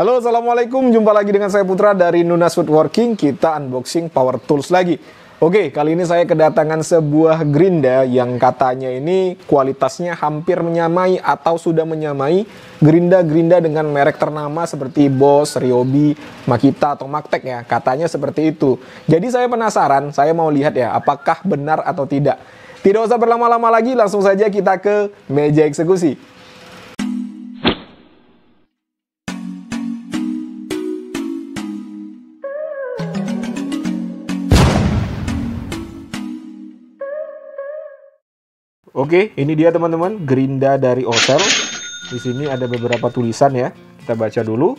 Halo, Assalamualaikum. Jumpa lagi dengan saya Putra dari Nunas Woodworking. Kita unboxing power tools lagi. Oke, kali ini saya kedatangan sebuah gerinda yang katanya ini kualitasnya hampir menyamai atau sudah menyamai gerinda-gerinda dengan merek ternama seperti Bosch, Ryobi, Makita atau Maktek ya. Katanya seperti itu. Jadi saya penasaran, saya mau lihat ya apakah benar atau tidak. Tidak usah berlama-lama lagi, langsung saja kita ke meja eksekusi. Oke, ini dia teman-teman, gerinda dari Osel. Di sini ada beberapa tulisan ya. Kita baca dulu.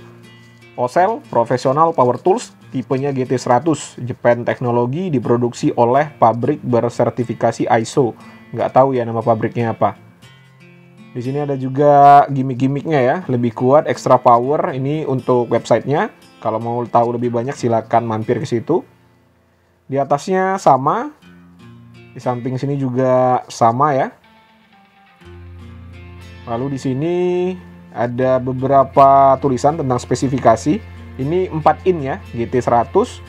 Osel Professional Power Tools tipenya GT100 Japan Teknologi diproduksi oleh pabrik bersertifikasi ISO. Nggak tahu ya nama pabriknya apa. Di sini ada juga gimmick-gimmicknya ya, lebih kuat, extra power. Ini untuk websitenya. Kalau mau tahu lebih banyak silakan mampir ke situ. Di atasnya sama, di samping sini juga sama ya. Lalu di sini ada beberapa tulisan tentang spesifikasi. Ini 4 in ya, GT100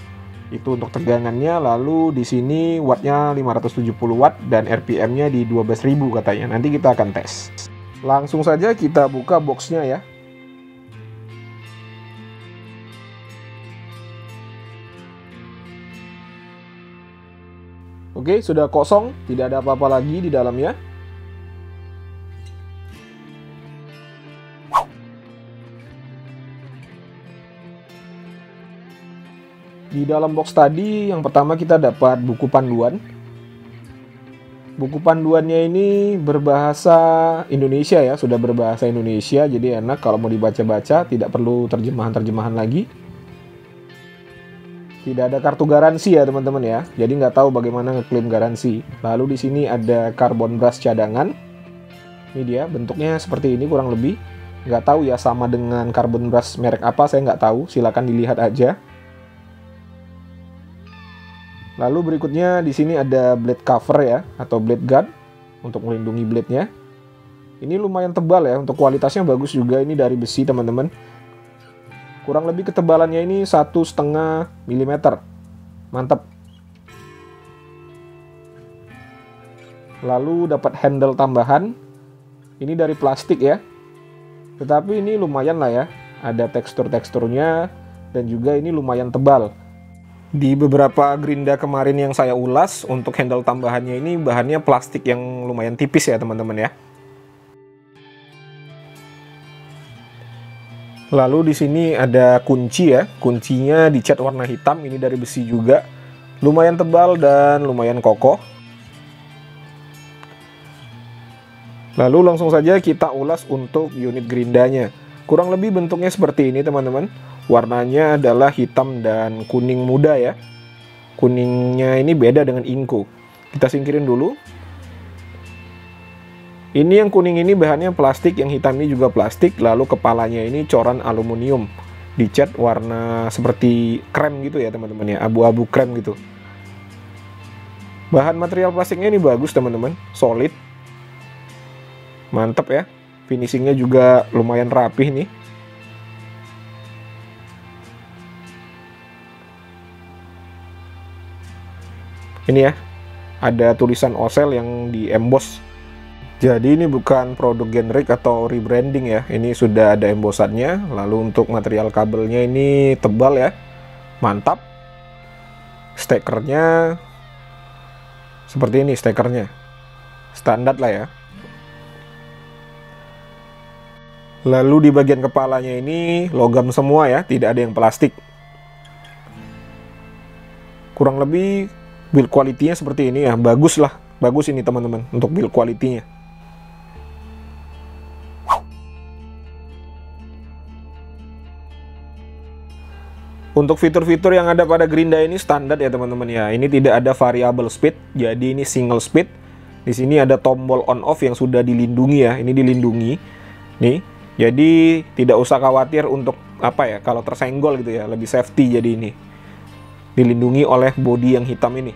itu untuk tegangannya. Lalu di sini wattnya 570 watt dan RPM-nya di 12.000 katanya. Nanti kita akan tes. Langsung saja kita buka boxnya ya. Oke, sudah kosong, tidak ada apa-apa lagi di dalamnya. Di dalam box tadi, yang pertama kita dapat buku panduan. Buku panduannya ini berbahasa Indonesia ya, sudah berbahasa Indonesia, jadi enak kalau mau dibaca-baca, tidak perlu terjemahan-terjemahan lagi. Tidak ada kartu garansi ya teman-teman ya. Jadi nggak tahu bagaimana ngeklaim garansi. Lalu di sini ada carbon brush cadangan. Ini dia bentuknya seperti ini kurang lebih. Nggak tahu ya sama dengan carbon brush merek apa saya nggak tahu. Silahkan dilihat aja. Lalu berikutnya di sini ada blade cover ya atau blade guard untuk melindungi blade-nya. Ini lumayan tebal ya untuk kualitasnya bagus juga ini dari besi teman-teman. Kurang lebih ketebalannya ini satu setengah milimeter. Mantap. Lalu dapat handle tambahan. Ini dari plastik ya. Tetapi ini lumayan lah ya. Ada tekstur-teksturnya dan juga ini lumayan tebal di beberapa gerinda kemarin yang saya ulas untuk handle tambahannya ini bahannya plastik yang lumayan tipis ya teman-teman ya Lalu di sini ada kunci ya, kuncinya dicat warna hitam, ini dari besi juga. Lumayan tebal dan lumayan kokoh. Lalu langsung saja kita ulas untuk unit gerindanya. Kurang lebih bentuknya seperti ini teman-teman. Warnanya adalah hitam dan kuning muda ya. Kuningnya ini beda dengan inko. Kita singkirin dulu. Ini yang kuning ini bahannya plastik, yang hitam ini juga plastik, lalu kepalanya ini coran aluminium. Dicat warna seperti krem gitu ya teman-teman ya, abu-abu krem gitu. Bahan material plastiknya ini bagus teman-teman, solid. Mantep ya, finishingnya juga lumayan rapih nih. Ini ya, ada tulisan Osel yang di emboss jadi ini bukan produk generik atau rebranding ya. Ini sudah ada embosannya. Lalu untuk material kabelnya ini tebal ya. Mantap. Stekernya seperti ini stekernya. Standar lah ya. Lalu di bagian kepalanya ini logam semua ya, tidak ada yang plastik. Kurang lebih build quality-nya seperti ini ya, bagus lah. Bagus ini teman-teman untuk build quality-nya. Untuk fitur-fitur yang ada pada Gerinda ini standar ya teman-teman ya. Ini tidak ada variable speed, jadi ini single speed. Di sini ada tombol on off yang sudah dilindungi ya. Ini dilindungi. Nih. Jadi tidak usah khawatir untuk apa ya kalau tersenggol gitu ya, lebih safety jadi ini. Dilindungi oleh bodi yang hitam ini.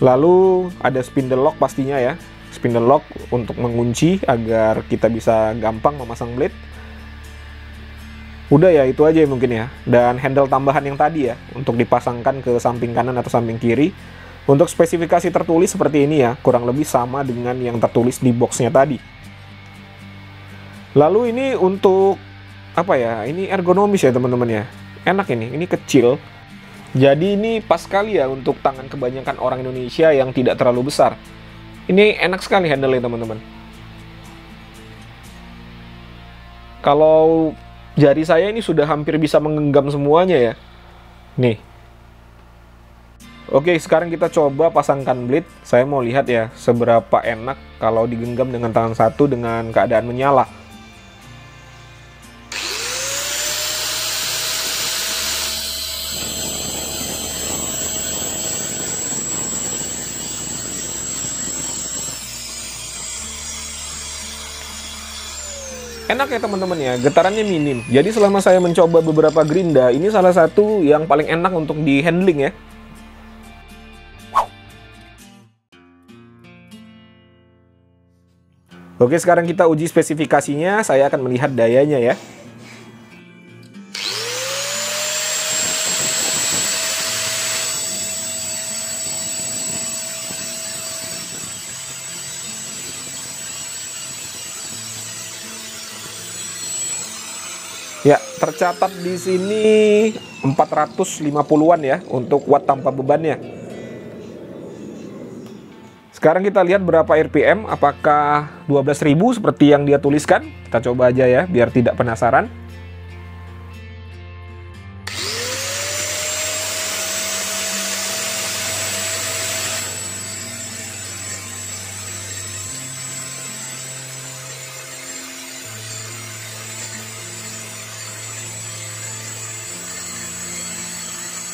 Lalu ada spindle lock pastinya ya. spindle lock untuk mengunci agar kita bisa gampang memasang blade udah ya itu aja mungkin ya dan handle tambahan yang tadi ya untuk dipasangkan ke samping kanan atau samping kiri untuk spesifikasi tertulis seperti ini ya kurang lebih sama dengan yang tertulis di boxnya tadi. Lalu ini untuk apa ya ini ergonomis ya teman-teman ya. Enak ini ini kecil. Jadi ini pas sekali ya untuk tangan kebanyakan orang Indonesia yang tidak terlalu besar. Ini enak sekali handle teman-teman. Kalau jari saya ini sudah hampir bisa menggenggam semuanya ya. Nih. Oke, sekarang kita coba pasangkan blade. Saya mau lihat ya seberapa enak kalau digenggam dengan tangan satu dengan keadaan menyala. enak ya teman-teman ya getarannya minim jadi selama saya mencoba beberapa gerinda ini salah satu yang paling enak untuk di handling ya Oke sekarang kita uji spesifikasinya saya akan melihat dayanya ya Ya, tercatat di sini 450-an ya untuk watt tanpa bebannya. Sekarang kita lihat berapa RPM, apakah 12.000 seperti yang dia tuliskan? Kita coba aja ya, biar tidak penasaran.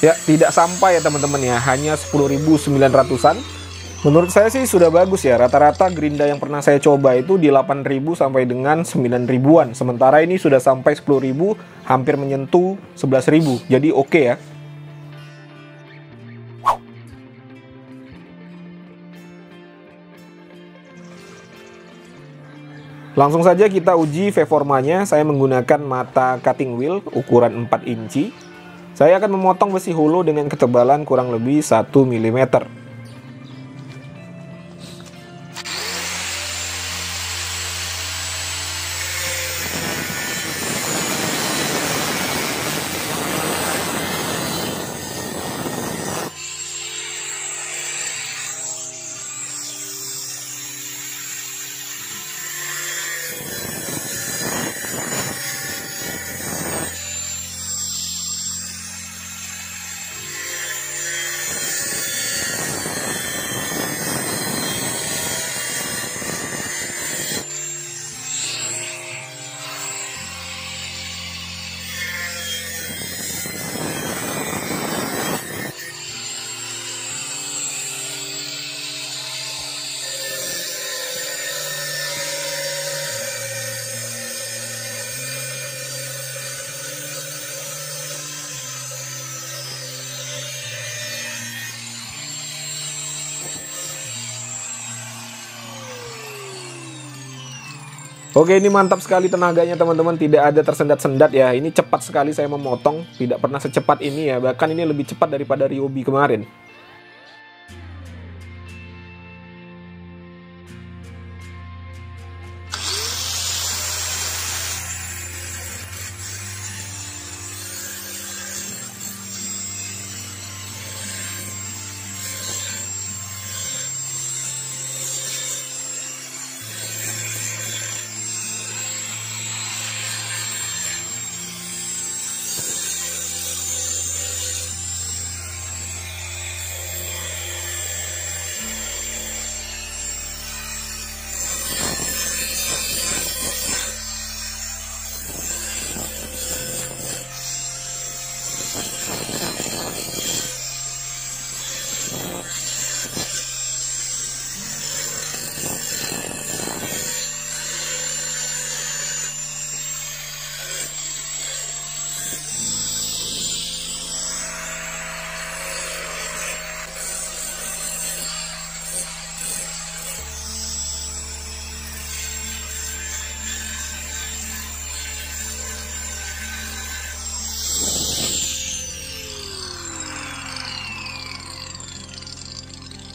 Ya, tidak sampai ya teman-teman ya, hanya 10.900-an. Menurut saya sih sudah bagus ya, rata-rata gerinda yang pernah saya coba itu di 8.000 sampai dengan 9.000-an. Sementara ini sudah sampai 10.000, hampir menyentuh 11.000. Jadi oke okay ya. Langsung saja kita uji V-formanya. Saya menggunakan mata cutting wheel ukuran 4 inci saya akan memotong besi hulu dengan ketebalan kurang lebih 1 mm. Oke ini mantap sekali tenaganya teman-teman. Tidak ada tersendat-sendat ya. Ini cepat sekali saya memotong. Tidak pernah secepat ini ya. Bahkan ini lebih cepat daripada Ryobi kemarin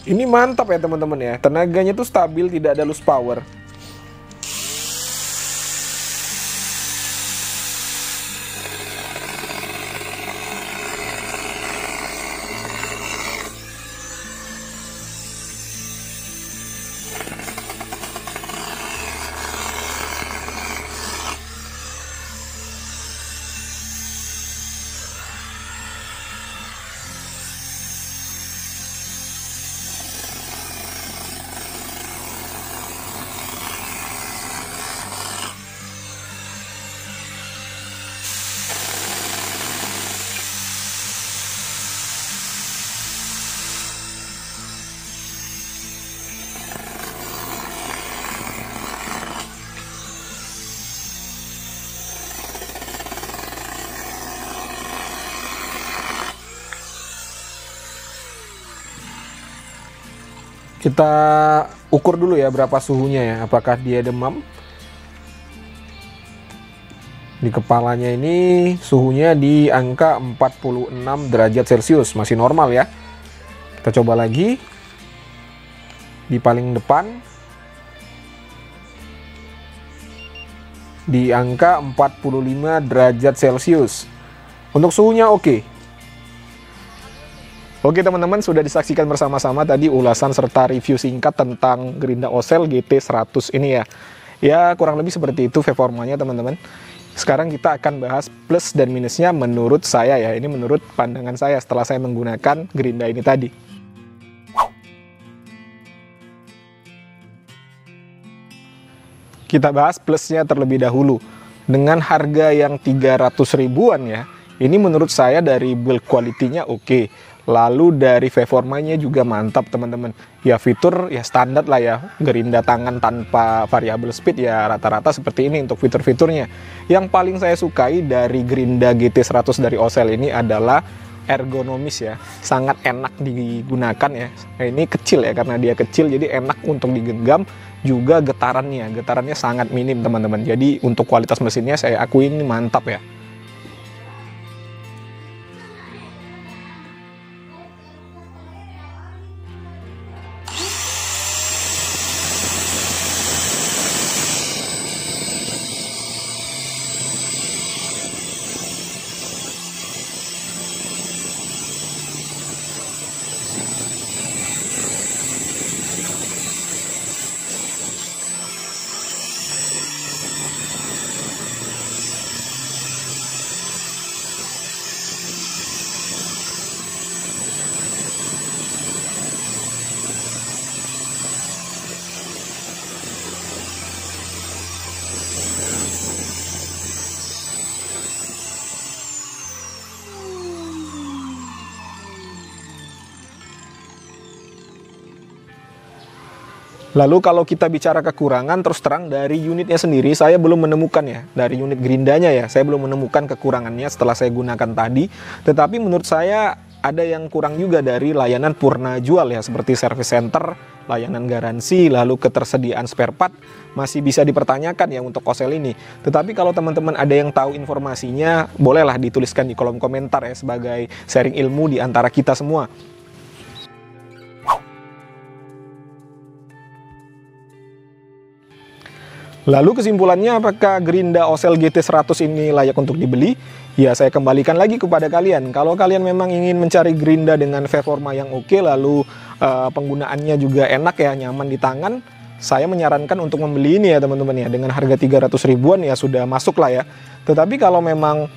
Ini mantap ya teman-teman ya. Tenaganya tuh stabil, tidak ada loose power. Kita ukur dulu ya berapa suhunya ya. Apakah dia demam? Di kepalanya ini suhunya di angka 46 derajat Celcius, masih normal ya. Kita coba lagi. Di paling depan di angka 45 derajat Celcius. Untuk suhunya oke. Okay. Oke teman-teman, sudah disaksikan bersama-sama tadi ulasan serta review singkat tentang Gerinda Osel GT100 ini ya. Ya kurang lebih seperti itu performanya teman-teman. Sekarang kita akan bahas plus dan minusnya menurut saya ya. Ini menurut pandangan saya setelah saya menggunakan Gerinda ini tadi. Kita bahas plusnya terlebih dahulu. Dengan harga yang 300 ribuan ya, ini menurut saya dari build quality-nya oke. Okay Lalu dari performanya juga mantap teman-teman. Ya fitur ya standar lah ya. Gerinda tangan tanpa variable speed ya rata-rata seperti ini untuk fitur-fiturnya. Yang paling saya sukai dari Gerinda GT100 dari Osel ini adalah ergonomis ya. Sangat enak digunakan ya. Nah, ini kecil ya karena dia kecil jadi enak untuk digenggam juga getarannya. Getarannya sangat minim teman-teman. Jadi untuk kualitas mesinnya saya akui ini mantap ya. Lalu kalau kita bicara kekurangan, terus terang dari unitnya sendiri saya belum menemukan ya, dari unit gerindanya ya, saya belum menemukan kekurangannya setelah saya gunakan tadi. Tetapi menurut saya ada yang kurang juga dari layanan purna jual ya, seperti service center, layanan garansi, lalu ketersediaan spare part masih bisa dipertanyakan ya untuk Kosel ini. Tetapi kalau teman-teman ada yang tahu informasinya, bolehlah dituliskan di kolom komentar ya sebagai sharing ilmu di antara kita semua. Lalu kesimpulannya apakah Gerinda Osel GT100 ini layak untuk dibeli? Ya saya kembalikan lagi kepada kalian. Kalau kalian memang ingin mencari Gerinda dengan performa yang oke, lalu uh, penggunaannya juga enak ya, nyaman di tangan, saya menyarankan untuk membeli ini ya teman-teman ya. Dengan harga 300 ribuan ya sudah masuk lah ya. Tetapi kalau memang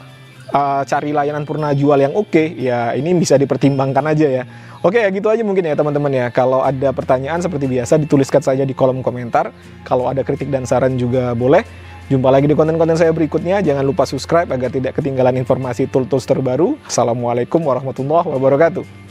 uh, cari layanan purna jual yang oke, ya ini bisa dipertimbangkan aja ya. Oke ya gitu aja mungkin ya teman-teman ya. Kalau ada pertanyaan seperti biasa dituliskan saja di kolom komentar. Kalau ada kritik dan saran juga boleh. Jumpa lagi di konten-konten saya berikutnya. Jangan lupa subscribe agar tidak ketinggalan informasi tools-tools terbaru. Assalamualaikum warahmatullahi wabarakatuh.